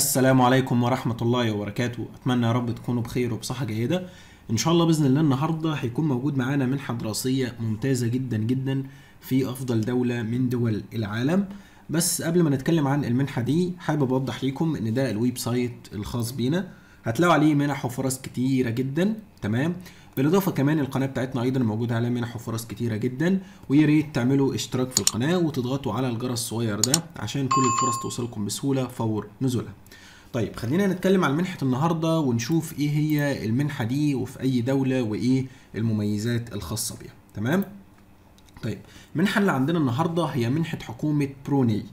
السلام عليكم ورحمة الله وبركاته. أتمنى يا رب تكونوا بخير وبصحة جيدة. إن شاء الله بإذن الله النهاردة هيكون موجود معانا منحة دراسية ممتازة جدا جدا في أفضل دولة من دول العالم. بس قبل ما نتكلم عن المنحة دي حابب أوضح ليكم إن ده ال website الخاص بينا. هتلاقوا عليه منح وفرص كتيرة جدا تمام؟ بالإضافة كمان القناة بتاعتنا أيضا موجود عليها منح وفرص كتيرة جدا ويا ريت تعملوا اشتراك في القناة وتضغطوا على الجرس الصغير ده عشان كل الفرص توصلكم بسهولة فور نزولها. طيب خلينا نتكلم عن منحة النهارده ونشوف إيه هي المنحة دي وفي أي دولة وإيه المميزات الخاصة بيها. تمام؟ طيب المنحة اللي عندنا النهارده هي منحة حكومة بروني.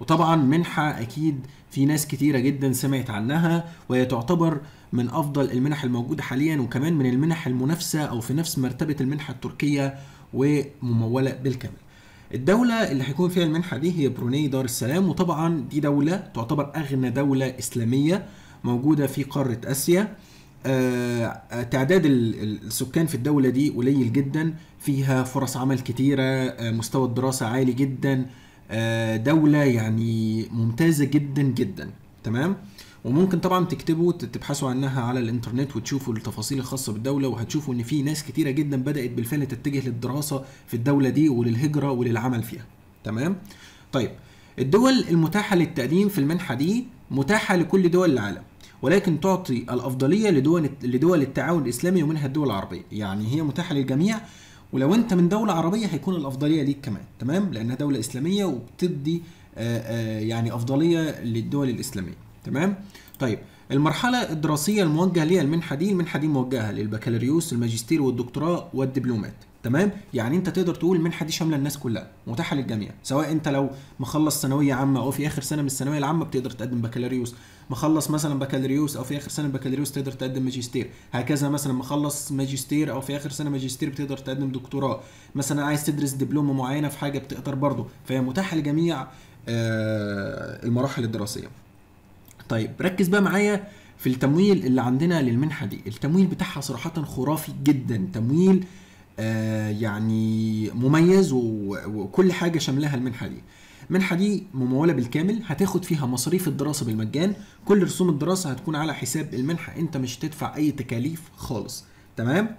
وطبعا منحة أكيد في ناس كتيرة جدا سمعت عنها وهي تعتبر من أفضل المنح الموجودة حاليا وكمان من المنح المنافسة أو في نفس مرتبة المنحة التركية وممولة بالكامل. الدولة اللي هيكون فيها المنحة دي هي بروني دار السلام وطبعا دي دولة تعتبر أغنى دولة إسلامية موجودة في قارة آسيا. آه، تعداد ال- ال- السكان في الدولة دي قليل جدا فيها فرص عمل كتيرة آه، مستوى الدراسة عالي جدا دولة يعني ممتازة جدا جدا تمام؟ وممكن طبعا تكتبوا تبحثوا عنها على الإنترنت وتشوفوا التفاصيل الخاصة بالدولة وهتشوفوا إن في ناس كتيرة جدا بدأت بالفعل تتجه للدراسة في الدولة دي وللهجرة وللعمل فيها تمام؟ طيب الدول المتاحة للتقديم في المنحة دي متاحة لكل دول العالم ولكن تعطي الأفضلية لدول لدول التعاون الإسلامي ومنها الدول العربية يعني هي متاحة للجميع ولو انت من دولة عربية هيكون الأفضلية ليك كمان تمام؟ لأنها دولة إسلامية وبتدي آه، آه، يعني أفضلية للدول الإسلامية تمام؟ طيب المرحلة الدراسية الموجهة ليها المنحة دي المنحة دي موجهة للبكالوريوس الماجستير والدكتوراه والدبلومات. تمام؟ يعني انت تقدر تقول المنحة دي شاملة الناس كلها متاحة للجميع. سواء انت لو مخلص ثانوية عامة أو في آخر سنة من الثانوية العامة بتقدر تقدم بكالوريوس. مخلص مثلا بكالوريوس أو في آخر سنة بكالوريوس تقدر تقدم ماجستير. هكذا مثلا مخلص ماجستير أو في آخر سنة ماجستير بتقدر تقدم دكتوراه. مثلا عايز تدرس دبلومة معينة في حاجة بتقدر برضه. فهي متاحة لجميع آه، المراحل الدراسية. طيب ركز بقى معايا في التمويل اللي عندنا للمنحة دي. التمويل بتاعها صراحة خرافي جدا. تمويل يعني مميز وكل حاجة شاملها المنحة دي. المنحة دي ممولة بالكامل هتاخد فيها مصاريف الدراسة بالمجان. كل رسوم الدراسة هتكون على حساب المنحة انت مش هتدفع أي تكاليف خالص. تمام؟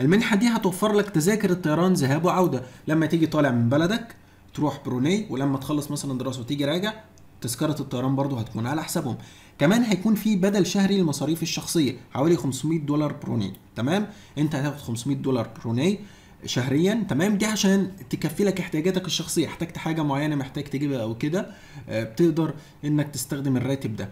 المنحة دي هتوفر لك تذاكر الطيران ذهاب وعودة. لما تيجي طالع من بلدك تروح بروني ولما تخلص مثلا دراسة وتيجي راجع تذكرة الطيران برضو هتكون على حسابهم. كمان هيكون في بدل شهري للمصاريف الشخصية حوالي 500 دولار بروني تمام؟ انت هتاخد 500 دولار بروني شهريا تمام؟ دي عشان تكفي لك احتياجاتك الشخصية. احتجت حاجة معينة محتاج تجيبها أو كده آه، بتقدر انك تستخدم الراتب ده.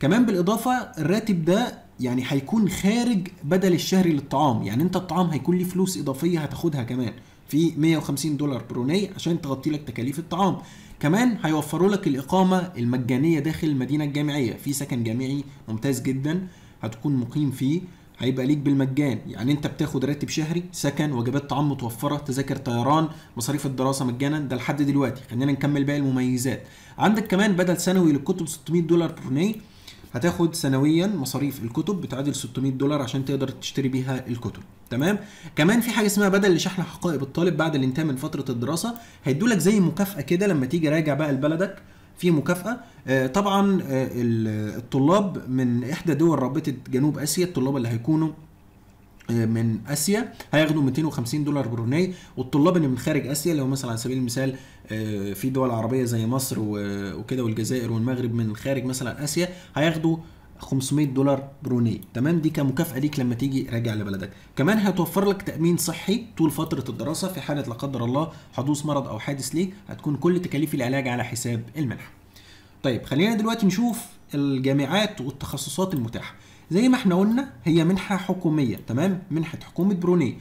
كمان بالإضافة الراتب ده يعني هيكون خارج بدل الشهري للطعام. يعني انت الطعام هيكون ليه فلوس إضافية هتاخدها كمان. في 150 دولار بروني عشان تغطي لك تكاليف الطعام. كمان هيوفروا لك الإقامة المجانية داخل المدينة الجامعية. في سكن جامعي ممتاز جدا هتكون مقيم فيه. هيبقى ليك بالمجان. يعني انت بتاخد راتب شهري سكن وجبات طعام متوفرة تذاكر طيران مصاريف الدراسة مجانا. ده لحد دلوقتي. خلينا نكمل باقي المميزات. عندك كمان بدل سنوي للكتب 600 دولار بروني هتاخد سنويا مصاريف الكتب بتعادل 600 دولار عشان تقدر تشتري بيها الكتب. تمام؟ كمان في حاجة اسمها بدل لشحن حقائب الطالب بعد الانتهاء من فترة الدراسة هيدولك زي مكافأة كده لما تيجي راجع بقى لبلدك في مكافأة. آه، طبعا آه، ال- الطلاب من إحدى دول رابطة جنوب آسيا الطلاب اللي هيكونوا من آسيا هياخدوا 250 دولار بروني والطلاب اللي من خارج آسيا هو مثلا على سبيل المثال آه، في دول عربية زي مصر وكده والجزائر والمغرب من خارج مثلا آسيا هياخدوا 500 دولار بروني. تمام؟ دي كمكافأة ليك لما تيجي راجع لبلدك. كمان هتوفر لك تأمين صحي طول فترة الدراسة في حالة لا قدر الله حدوث مرض أو حادث ليك هتكون كل تكاليف العلاج على حساب المنحه طيب خلينا دلوقتي نشوف الجامعات والتخصصات المتاحة. زي ما إحنا قلنا هي منحة حكومية تمام؟ منحة حكومة بروني.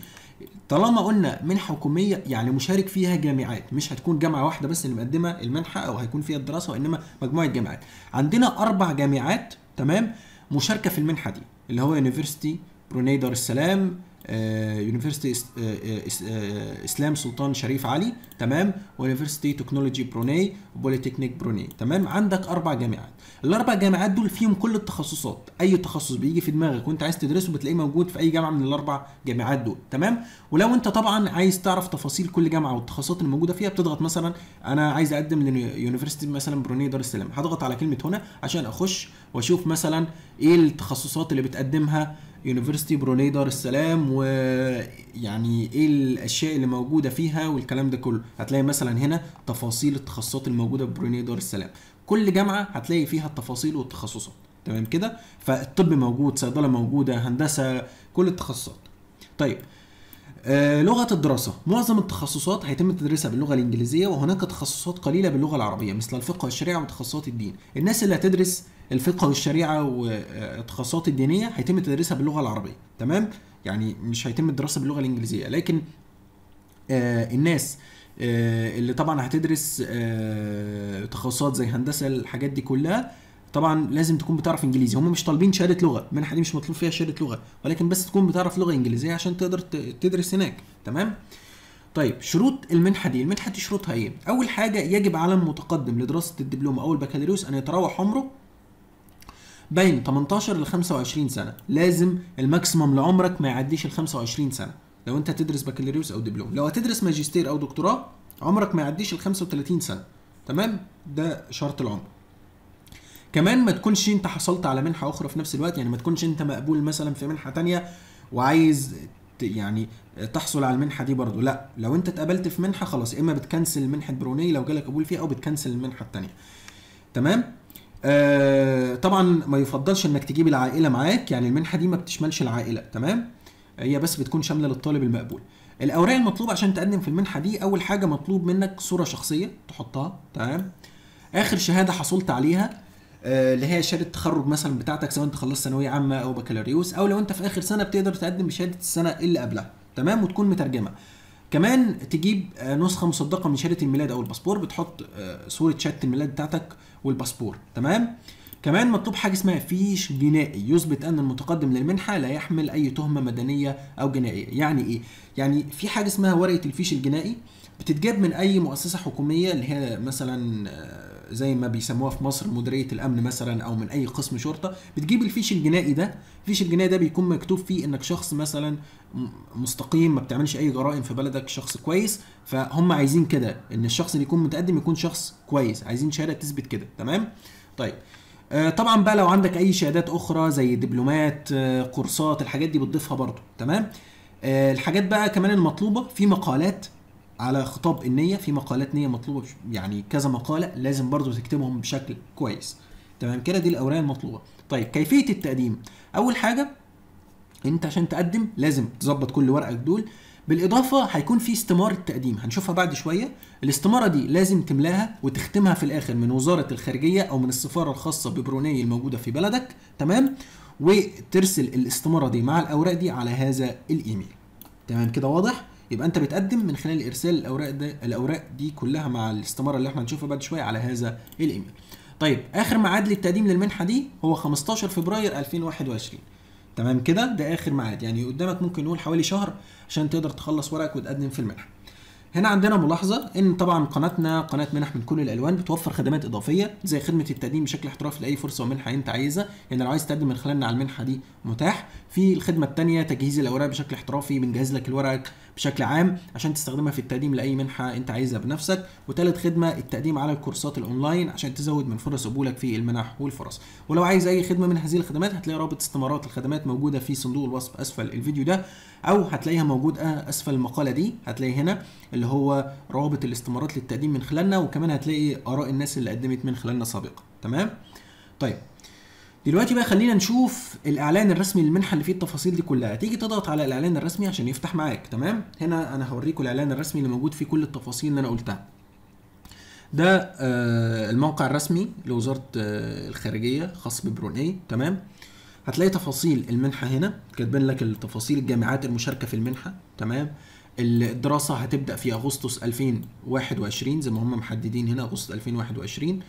طالما قلنا منحة حكومية يعني مشارك فيها جامعات. مش هتكون جامعة واحدة بس اللي مقدمة المنحة أو هيكون فيها الدراسة وإنما مجموعة جامعات. عندنا أربع جامعات تمام؟ مشاركة في المنحة دي اللي هو university بروني دار السلام university إسلام سلطان شريف علي تمام؟ و university technology بروني و polytechnic بروني تمام؟ عندك أربع جامعات. الأربع جامعات دول فيهم كل التخصصات. أي تخصص بيجي في دماغك وأنت عايز تدرسه بتلاقيه موجود في أي جامعة من الأربع جامعات دول تمام؟ ولو أنت طبعا عايز تعرف تفاصيل كل جامعة والتخصصات اللي موجودة فيها بتضغط مثلا أنا عايز أقدم ل university مثلا بروني دار السلام. هضغط على كلمة هنا عشان أخش وأشوف مثلا إيه التخصصات اللي بتقدمها university بروني دار السلام ويعني إيه الأشياء اللي موجودة فيها والكلام ده كله. هتلاقي مثلا هنا تفاصيل التخصصات الموجودة في بروني دار السلام. كل جامعة هتلاقي فيها التفاصيل والتخصصات. تمام كده؟ فالطب موجود صيدلة موجودة هندسة كل التخصصات. طيب آه لغة الدراسة. معظم التخصصات هيتم تدريسها باللغة الإنجليزية وهناك تخصصات قليلة باللغة العربية مثل الفقه والشريعة وتخصصات الدين. الناس اللي هتدرس الفقه والشريعة والتخصصات الدينية هيتم تدريسها باللغة العربية تمام؟ يعني مش هيتم الدراسة باللغة الإنجليزية. لكن آه الناس آه اللي طبعا هتدرس تخصصات زي هندسة الحاجات دي كلها طبعا لازم تكون بتعرف إنجليزي. هم مش طالبين شهادة لغة. المنحه دي مش مطلوب فيها شهادة لغة. ولكن بس تكون بتعرف لغة إنجليزية عشان تقدر تدرس هناك. تمام؟ طيب شروط المنحة دي. المنحة دي شروطها إيه؟ أول حاجة يجب على المتقدم لدراسة الدبلوم أو البكالوريوس أن يتراوح عمره بين 18 ل 25 سنة. لازم الماكسيمم لعمرك ما يعديش ال 25 سنة. لو أنت تدرس بكالوريوس أو دبلوم. لو هتدرس ماجستير أو دكتوراه عمرك ما يعديش ال 35 سنة. تمام؟ ده شرط العمر. كمان ما تكونش انت حصلت على منحة أخرى في نفس الوقت يعني ما تكونش انت مقبول مثلا في منحة تانية وعايز يعني تحصل على المنحة دي برضو لا لو انت اتقبلت في منحة خلاص إما بتكنسل منحة بروني لو جالك قبول فيها أو بتكنسل المنحة الثانية تمام؟ آه طبعا ما يفضلش إنك تجيب العائلة معاك يعني المنحة دي ما بتشملش العائلة. تمام؟ هي بس بتكون شاملة للطالب المقبول. الأوراق المطلوبة عشان تقدم في المنحة دي أول حاجة مطلوب منك صورة شخصية تحطها. تمام؟ آخر شهادة حصلت عليها اللي هي شهادة التخرج مثلا بتاعتك سواء أنت خلصت ثانوية عامة أو بكالوريوس أو لو أنت في آخر سنة بتقدر تقدم بشهادة السنة اللي قبلها. تمام؟ وتكون مترجمة. كمان تجيب نسخة مصدقة من شهادة الميلاد أو الباسبور بتحط صورة شهادة الميلاد بتاعتك والباسبور. تمام؟ كمان مطلوب حاجة اسمها فيش جنائي. يثبت أن المتقدم للمنحة لا يحمل أي تهمة مدنية أو جنائية. يعني إيه؟ يعني في حاجة اسمها ورقة الفيش الجنائي. بتتجاب من أي مؤسسة حكومية اللي هي مثلا زي ما بيسموها في مصر مديرية الأمن مثلا أو من أي قسم شرطة بتجيب الفيش الجنائي ده. الفيش الجنائي ده بيكون مكتوب فيه إنك شخص مثلا مستقيم ما بتعملش أي جرائم في بلدك شخص كويس. فهم عايزين كده إن الشخص اللي يكون متقدم يكون شخص كويس. عايزين شهادة تثبت كده تمام؟ طيب. آه طبعا بقى لو عندك أي شهادات أخرى زي دبلومات آه كورسات الحاجات دي بتضيفها برضو تمام؟ آه الحاجات بقى كمان المطلوبة في مقالات على خطاب النية في مقالات نية مطلوبة يعني كذا مقالة لازم برضو تكتبهم بشكل كويس. تمام؟ كده دي الأوراق المطلوبة. طيب كيفية التقديم؟ أول حاجة أنت عشان تقدم لازم تظبط كل ورقك دول. بالإضافة هيكون في استمارة تقديم هنشوفها بعد شوية. الاستمارة دي لازم تملاها وتختمها في الآخر من وزارة الخارجية أو من السفارة الخاصة ببروني الموجودة في بلدك. تمام؟ وترسل الاستمارة دي مع الأوراق دي على هذا الإيميل. تمام؟ كده واضح؟ يبقى انت بتقدم من خلال ارسال الاوراق ده الاوراق دي كلها مع الاستمارة اللي إحنا هنشوفها بعد شوية على هذا الإيميل. طيب آخر ميعاد للتقديم للمنحة دي هو 15 فبراير 2021 تمام كده ده آخر ميعاد يعني قدامك ممكن نقول حوالي شهر عشان تقدر تخلص ورقك وتقدم في المنحة. هنا عندنا ملاحظة إن طبعا قناتنا قناة منح من كل الألوان بتوفر خدمات إضافية زي خدمة التقديم بشكل احترافي لأي فرصة ومنحة أنت عايزها، يعني لو عايز تقدم من خلالنا على المنحة دي متاح. في الخدمة التانية تجهيز الأوراق بشكل احترافي بنجهز لك الورق بشكل عام عشان تستخدمها في التقديم لأي منحة أنت عايزها بنفسك. وتالت خدمة التقديم على الكورسات الأونلاين عشان تزود من فرص قبولك في المنح والفرص. ولو عايز أي خدمة من هذه الخدمات هتلاقي رابط استمارات الخدمات موجودة في صندوق الوصف أسفل الفيديو ده أو هتلاقيها موجود أسفل المقالة دي هتلاقي هنا اللي هو روابط الاستمارات للتقديم من خلالنا وكمان هتلاقي آراء الناس اللي قدمت من خلالنا سابقا. تمام؟ طيب. دلوقتي بقى خلينا نشوف الإعلان الرسمي للمنحة اللي فيه التفاصيل دي كلها. تيجي تضغط على الإعلان الرسمي عشان يفتح معاك. تمام؟ هنا أنا هوريكم الإعلان الرسمي اللي موجود فيه كل التفاصيل اللي أنا قلتها. ده آه الموقع الرسمي لوزارة آه الخارجية خاص ببروني. تمام؟ هتلاقي تفاصيل المنحة هنا كاتبين لك التفاصيل الجامعات المشاركة في المنحة تمام؟ الدراسة هتبدأ في أغسطس 2021 زي ما هم محددين هنا أغسطس 2021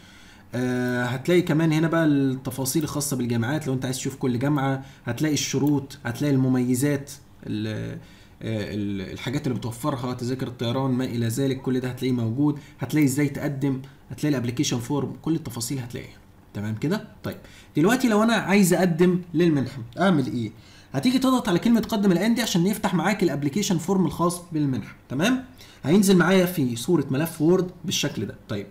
آه هتلاقي كمان هنا بقى التفاصيل الخاصة بالجامعات لو أنت عايز تشوف كل جامعة هتلاقي الشروط هتلاقي المميزات ال- ال- الحاجات اللي بتوفرها تذاكر الطيران ما إلى ذلك كل ده هتلاقيه موجود. هتلاقي إزاي تقدم هتلاقي ال application form كل التفاصيل هتلاقيها. تمام كده؟ طيب دلوقتي لو أنا عايز أقدم للمنحة أعمل إيه؟ هتيجي تضغط على كلمة قدم الآن دي عشان يفتح معاك ال application form الخاص بالمنحة تمام؟ هينزل معايا في صورة ملف وورد بالشكل ده. طيب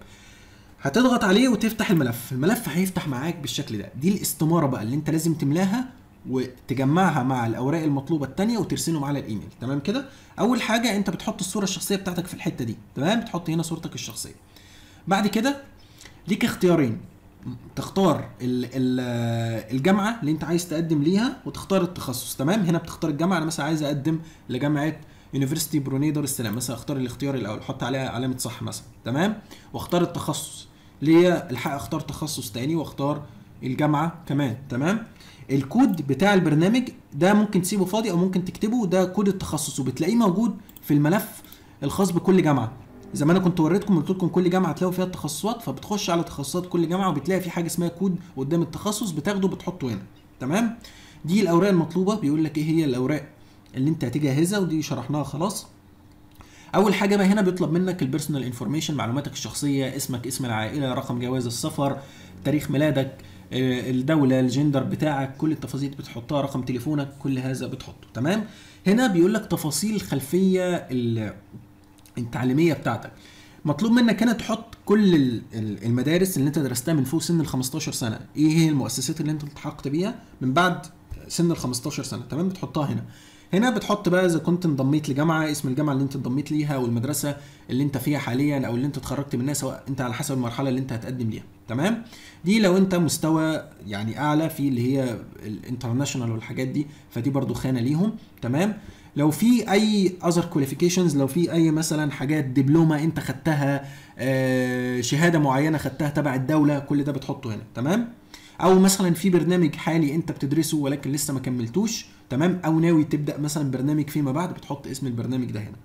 هتضغط عليه وتفتح الملف الملف هيفتح معاك بالشكل ده. دي الاستمارة بقى اللي أنت لازم تملاها وتجمعها مع الأوراق المطلوبة التانية وترسلهم على الإيميل تمام كده؟ أول حاجة أنت بتحط الصورة الشخصية بتاعتك في الحتة دي تمام؟ بتحط هنا صورتك الشخصية. بعد كده ليك اختيارين تختار ال ال الجامعة اللي انت عايز تقدم ليها وتختار التخصص. تمام؟ هنا بتختار الجامعة. أنا مثلا عايز أقدم لجامعة university بروني دار السلام مثلا أختار الاختيار الأول. أحط عليها علامة صح مثلا. تمام؟ وأختار التخصص. ليا الحق أختار تخصص تاني وأختار الجامعة كمان. تمام؟ الكود بتاع البرنامج ده ممكن تسيبه فاضي أو ممكن تكتبه. ده كود التخصص. وبتلاقيه موجود في الملف الخاص بكل جامعة. زي ما أنا كنت وريتكم قلت لكم كل جامعة تلاقوا فيها التخصصات فبتخش على تخصصات كل جامعة وبتلاقي في حاجة اسمها كود قدام التخصص بتاخده بتحطه هنا. تمام؟ دي الأوراق المطلوبة. بيقول لك إيه هي الأوراق اللي أنت هتجهزها؟ ودي شرحناها خلاص. أول حاجة بقى هنا بيطلب منك ال personal information معلوماتك الشخصية اسمك اسم العائلة رقم جواز السفر تاريخ ميلادك آه، الدولة الجندر بتاعك كل التفاصيل بتحطها رقم تليفونك كل هذا بتحطه. تمام؟ هنا بيقول لك تفاصيل الخلفيه ال- التعليمية بتاعتك. مطلوب منك هنا تحط كل ال- ال- المدارس اللي أنت درستها من فوق سن ال 15 سنة. إيه هي المؤسسات اللي أنت التحقت بيها؟ من بعد سن ال 15 سنة. تمام؟ بتحطها هنا. هنا بتحط بقى إذا كنت انضميت لجامعة اسم الجامعة اللي أنت انضميت ليها والمدرسة اللي أنت فيها حاليا أو اللي أنت اتخرجت منها سواء أنت على حسب المرحلة اللي أنت هتقدم ليها. تمام؟ دي لو أنت مستوى يعني أعلى في اللي هي ال international والحاجات دي فدي برضو خانة ليهم. تمام؟ لو في أي other qualifications لو في أي مثلا حاجات دبلومة أنت خدتها آه، شهادة معينة خدتها تبع الدولة كل ده بتحطه هنا تمام؟ أو مثلا في برنامج حالي أنت بتدرسه ولكن لسه ما كملتوش تمام؟ أو ناوي تبدأ مثلا برنامج فيما بعد بتحط اسم البرنامج ده هنا.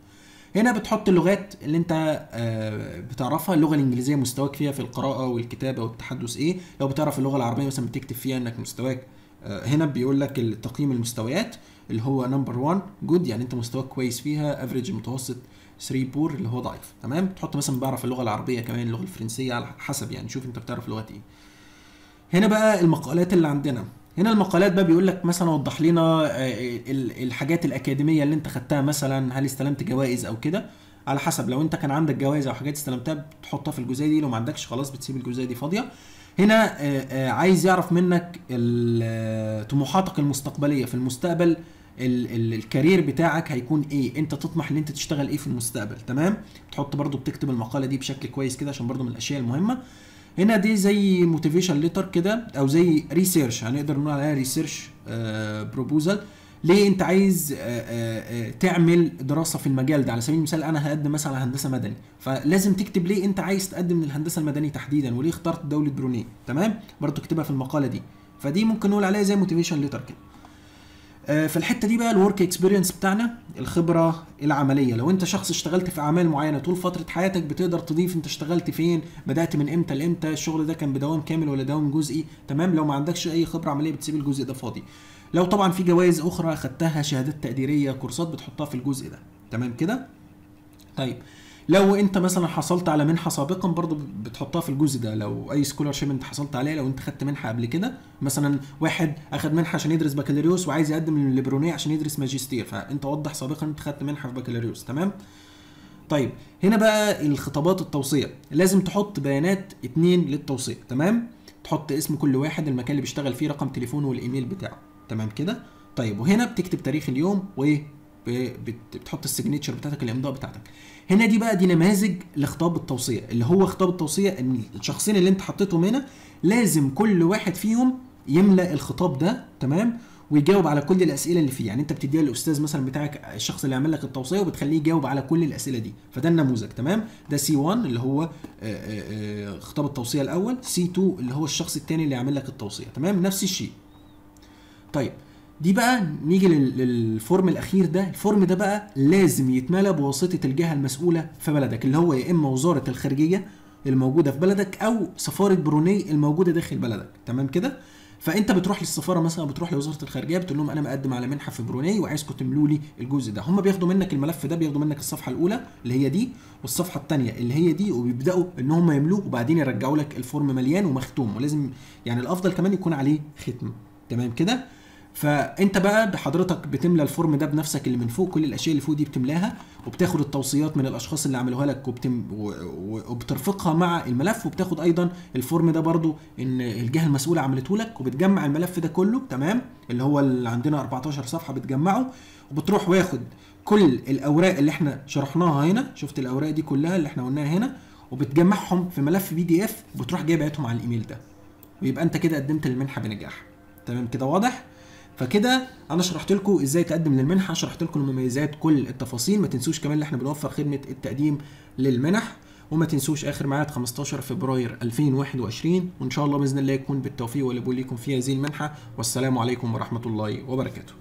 هنا بتحط اللغات اللي أنت آه، بتعرفها اللغة الإنجليزية مستواك فيها في القراءة والكتابة والتحدث إيه؟ لو بتعرف اللغة العربية مثلا بتكتب فيها إنك مستواك آه، هنا بيقول لك تقييم المستويات. اللي هو number 1 good يعني انت مستواك كويس فيها average متوسط 3 poor اللي هو ضعيف. تمام؟ تحط مثلا بعرف اللغة العربية كمان اللغة الفرنسية على حسب يعني شوف انت بتعرف لغات إيه. هنا بقى المقالات اللي عندنا. هنا المقالات بقى بيقول لك مثلا وضح لنا آه، ال- الحاجات الأكاديمية اللي انت خدتها مثلا هل استلمت جوائز أو كده؟ على حسب لو انت كان عندك جوائز أو حاجات استلمتها بتحطها في الجزئية دي لو ما عندكش خلاص بتسيب الجزئية دي فاضية. هنا آه، آه، عايز يعرف منك طموحاتك المستقبلية في المستقبل ال- ال- الكارير بتاعك هيكون إيه؟ أنت تطمح إن أنت تشتغل إيه في المستقبل تمام؟ تحط برضو بتكتب المقالة دي بشكل كويس كده عشان برضو من الأشياء المهمة. هنا دي زي motivation letter كده أو زي research هنقدر نقول عليها research proposal ليه أنت عايز آه، آه، آه، تعمل دراسة في المجال ده؟ على سبيل المثال أنا هقدم مثلا على هندسة مدني فلازم تكتب ليه أنت عايز تقدم للهندسة المدني تحديدا؟ وليه اخترت دولة برونيه؟ تمام؟ برضو تكتبها في المقالة دي. فدي ممكن نقول عليها زي motivation letter كده. آه، في الحتة دي بقى ال work experience بتاعنا الخبرة العملية. لو انت شخص اشتغلت في أعمال معينة طول فترة حياتك بتقدر تضيف انت اشتغلت فين بدأت من إمتى لإمتى الشغل ده كان بدوام كامل ولا دوام جزئي تمام؟ لو ما عندكش أي خبرة عملية بتسيب الجزء ده فاضي. لو طبعا في جوائز أخرى خدتها شهادات تقديرية كورسات بتحطها في الجزء ده تمام كده؟ طيب لو انت مثلا حصلت على منحة سابقا برضو بتحطها في الجزء ده لو أي scholarship انت حصلت عليه لو انت خدت منحة قبل كده مثلا واحد أخد منحة عشان يدرس بكالوريوس وعايز يقدم للبرونيه عشان يدرس ماجستير فأنت وضح سابقا أنت خدت منحة في بكالوريوس تمام؟ طيب هنا بقى الخطابات التوصية. لازم تحط بيانات اتنين للتوصية تمام؟ تحط اسم كل واحد المكان اللي بيشتغل فيه رقم تليفونه والإيميل بتاعه تمام كده؟ طيب وهنا بتكتب تاريخ اليوم و ب- بت- بتحط السيجنتشر بتاعتك الإمضاء بتاعتك. هنا دي بقى دي نماذج لخطاب التوصية اللي هو خطاب التوصية إن الشخصين اللي أنت حطيتهم هنا لازم كل واحد فيهم يملأ الخطاب ده تمام؟ ويجاوب على كل الأسئلة اللي فيه. يعني أنت بتديها للاستاذ مثلا بتاعك الشخص اللي عمل لك التوصية وبتخليه يجاوب على كل الأسئلة دي. فده النموذج تمام؟ ده C 1 اللي هو آه، آه، آه، خطاب التوصية الأول. C 2 اللي هو الشخص الثاني اللي عامل لك التوصية تمام؟ نفس الشيء. طيب دي بقى نيجي لل- لل form الأخير ده. ال form ده بقى لازم يتملى بواسطة الجهة المسؤولة في بلدك اللي هو يا إما وزارة الخارجية الموجودة في بلدك أو سفارة بروني الموجودة داخل بلدك. تمام كده؟ فأنت بتروح للسفارة مثلا بتروح لوزارة الخارجية بتقول لهم أنا مقدم على منحة في بروناي وعايزكم تملوا لي الجزء ده. هم بياخدوا منك الملف ده بياخدوا منك الصفحة الأولى اللي هي دي والصفحة الثانية اللي هي دي وبيبدأوا إن هم يملوه وبعدين يرجعوا لك ال form مليان ومختوم. ولازم يعني الأفضل كمان يكون عليه ختم. تمام كده؟ فأنت بقى بحضرتك بتملى ال form ده بنفسك اللي من فوق كل الأشياء اللي فوق دي بتملاها وبتاخد التوصيات من الأشخاص اللي عملوها لك وبتم وبترفقها مع الملف وبتاخد أيضا ال form ده برضو إن الجهة المسؤولة عملته لك وبتجمع الملف ده كله تمام؟ اللي هو اللي عندنا 14 صفحة بتجمعه وبتروح واخد كل الأوراق اللي إحنا شرحناها هنا شفت الأوراق دي كلها اللي إحنا قلناها هنا وبتجمعهم في ملف PDF وبتروح جاي باعتهم على الإيميل ده. ويبقى أنت كده قدمت المنحة بنجاح. تمام كده واضح؟ فكده أنا شرحت لكم إزاي تقدم للمنحة شرحت لكم المميزات كل التفاصيل. ما تنسوش كمان ان إحنا بنوفر خدمة التقديم للمنح وما تنسوش اخر ميعاد 15 فبراير 2021 وان شاء الله بإذن الله يكون بالتوفيق والقبول ليكم في هذه المنحة والسلام عليكم ورحمة الله وبركاته.